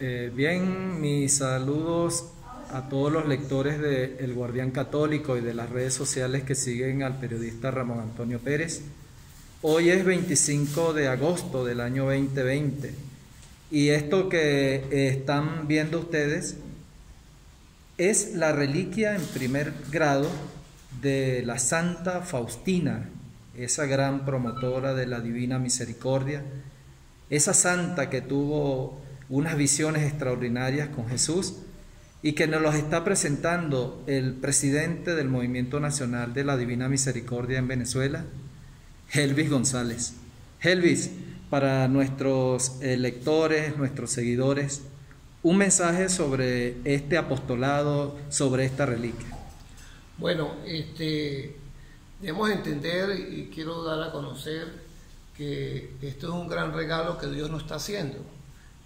Eh, bien, mis saludos a todos los lectores de El Guardián Católico y de las redes sociales que siguen al periodista Ramón Antonio Pérez. Hoy es 25 de agosto del año 2020 y esto que están viendo ustedes es la reliquia en primer grado de la Santa Faustina, esa gran promotora de la Divina Misericordia, esa santa que tuvo unas visiones extraordinarias con Jesús y que nos los está presentando el presidente del Movimiento Nacional de la Divina Misericordia en Venezuela, Helvis González. Helvis, para nuestros lectores, nuestros seguidores, un mensaje sobre este apostolado, sobre esta reliquia. Bueno, este, debemos entender y quiero dar a conocer que esto es un gran regalo que Dios nos está haciendo.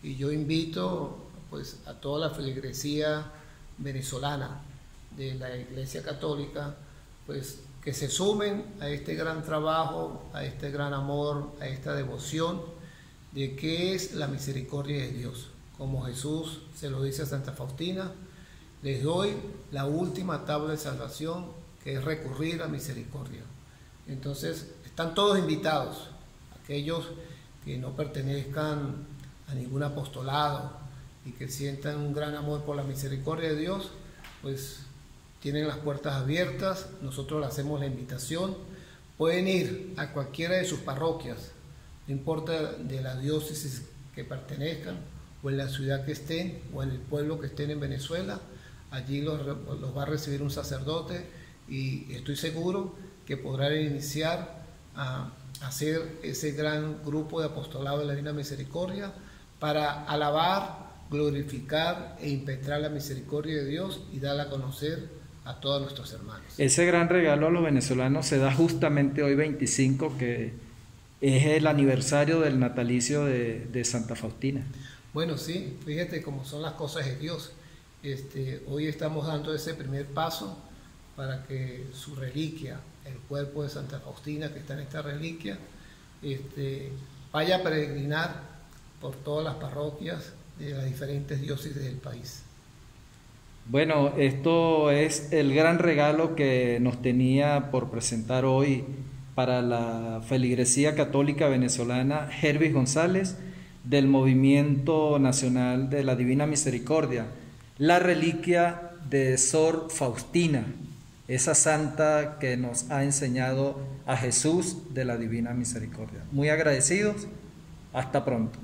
Y yo invito pues, a toda la feligresía venezolana de la Iglesia Católica, pues que se sumen a este gran trabajo, a este gran amor, a esta devoción de qué es la misericordia de Dios. Como Jesús se lo dice a Santa Faustina, les doy la última tabla de salvación que es recurrir a misericordia. Entonces, están todos invitados, aquellos que no pertenezcan a ningún apostolado y que sientan un gran amor por la misericordia de Dios, pues tienen las puertas abiertas, nosotros le hacemos la invitación, pueden ir a cualquiera de sus parroquias, no importa de la diócesis que pertenezcan, o en la ciudad que estén, o en el pueblo que estén en Venezuela, Allí los, va a recibir un sacerdote y estoy seguro que podrán iniciar a hacer ese gran grupo de apostolado de la Divina Misericordia para alabar, glorificar e impetrar la misericordia de Dios y darla a conocer a todos nuestros hermanos. Ese gran regalo a los venezolanos se da justamente hoy 25, que es el aniversario del natalicio de, de Santa Faustina. Bueno, sí, fíjate cómo son las cosas de Dios. Este, hoy estamos dando ese primer paso para que su reliquia, el cuerpo de Santa Faustina que está en esta reliquia, este, vaya a peregrinar por todas las parroquias de las diferentes diócesis del país. Bueno, esto es el gran regalo que nos tenía por presentar hoy para la feligresía católica venezolana Hervis González del Movimiento Nacional de la Divina Misericordia la reliquia de Sor Faustina, esa santa que nos ha enseñado a Jesús de la Divina Misericordia. Muy agradecidos, hasta pronto.